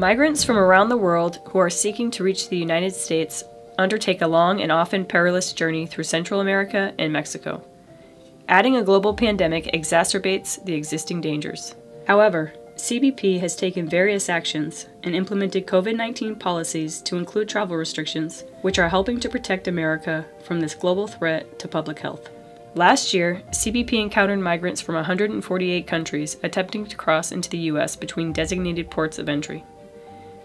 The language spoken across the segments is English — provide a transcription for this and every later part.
Migrants from around the world who are seeking to reach the United States undertake a long and often perilous journey through Central America and Mexico. Adding a global pandemic exacerbates the existing dangers. However, CBP has taken various actions and implemented COVID 19 policies to include travel restrictions, which are helping to protect America from this global threat to public health. Last year, CBP encountered migrants from 148 countries attempting to cross into the U.S. between designated ports of entry.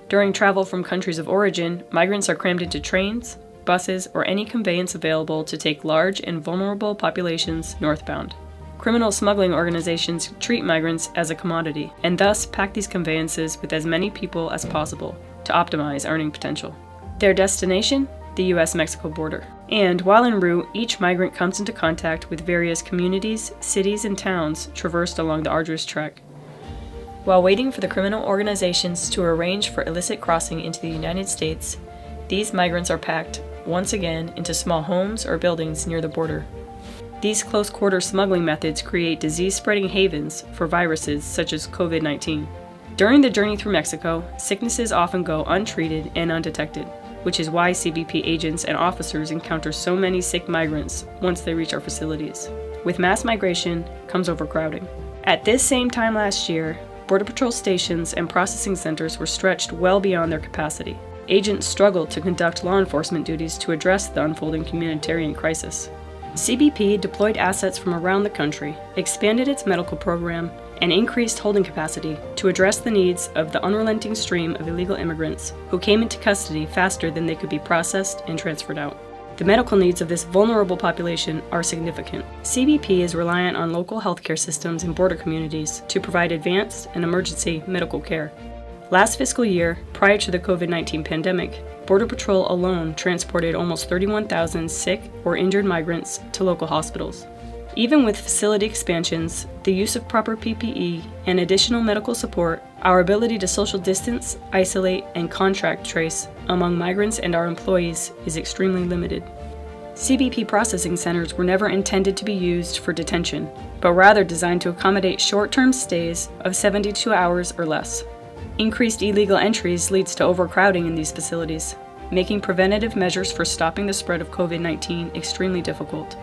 During travel from countries of origin, migrants are crammed into trains, buses, or any conveyance available to take large and vulnerable populations northbound. Criminal smuggling organizations treat migrants as a commodity and thus pack these conveyances with as many people as possible to optimize earning potential. Their destination? The US Mexico border. And while en route, each migrant comes into contact with various communities, cities, and towns traversed along the arduous trek. While waiting for the criminal organizations to arrange for illicit crossing into the United States, these migrants are packed, once again, into small homes or buildings near the border. These close quarter smuggling methods create disease spreading havens for viruses such as COVID 19. During the journey through Mexico, sicknesses often go untreated and undetected, which is why CBP agents and officers encounter so many sick migrants once they reach our facilities. With mass migration comes overcrowding. At this same time last year, Border Patrol stations and processing centers were stretched well beyond their capacity. Agents struggled to conduct law enforcement duties to address the unfolding humanitarian crisis. CBP deployed assets from around the country, expanded its medical program, and increased holding capacity to address the needs of the unrelenting stream of illegal immigrants who came into custody faster than they could be processed and transferred out. The medical needs of this vulnerable population are significant. CBP is reliant on local healthcare systems in border communities to provide advanced and emergency medical care. Last fiscal year, prior to the COVID 19 pandemic, Border Patrol alone transported almost 31,000 sick or injured migrants to local hospitals. Even with facility expansions, the use of proper PPE, and additional medical support, our ability to social distance, isolate, and contract trace among migrants and our employees is extremely limited. CBP processing centers were never intended to be used for detention, but rather designed to accommodate short term stays of 72 hours or less. Increased illegal entries leads to overcrowding in these facilities, making preventative measures for stopping the spread of COVID 19 extremely difficult.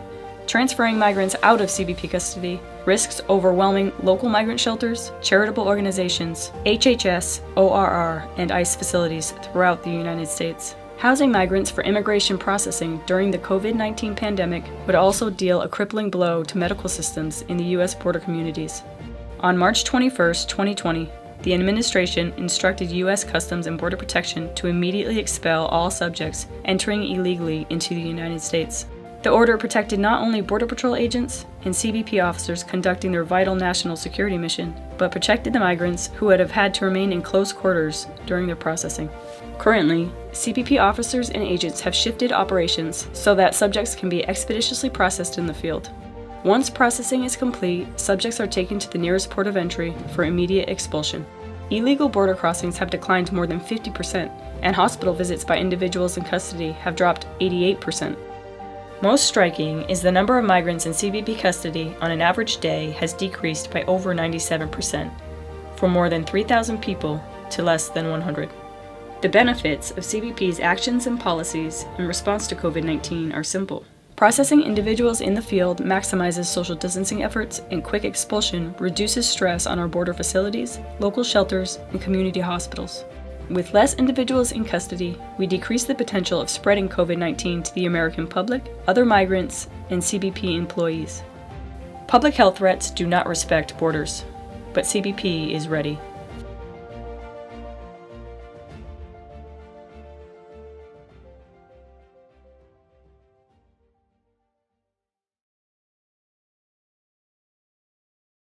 Transferring migrants out of CBP custody risks overwhelming local migrant shelters, charitable organizations, HHS, ORR, and ICE facilities throughout the United States. Housing migrants for immigration processing during the COVID 19 pandemic would also deal a crippling blow to medical systems in the U.S. border communities. On March 21, 2020, the administration instructed U.S. Customs and Border Protection to immediately expel all subjects entering illegally into the United States. The order protected not only Border Patrol agents and CBP officers conducting their vital national security mission, but protected the migrants who would have had to remain in close quarters during their processing. Currently, CBP officers and agents have shifted operations so that subjects can be expeditiously processed in the field. Once processing is complete, subjects are taken to the nearest port of entry for immediate expulsion. Illegal border crossings have declined more than 50%, and hospital visits by individuals in custody have dropped 88%. Most striking is the number of migrants in CBP custody on an average day has decreased by over 97%, from more than 3,000 people to less than 100. The benefits of CBP's actions and policies in response to COVID 19 are simple. Processing individuals in the field maximizes social distancing efforts, and quick expulsion reduces stress on our border facilities, local shelters, and community hospitals. With less individuals in custody, we decrease the potential of spreading COVID 19 to the American public, other migrants, and CBP employees. Public health threats do not respect borders, but CBP is ready.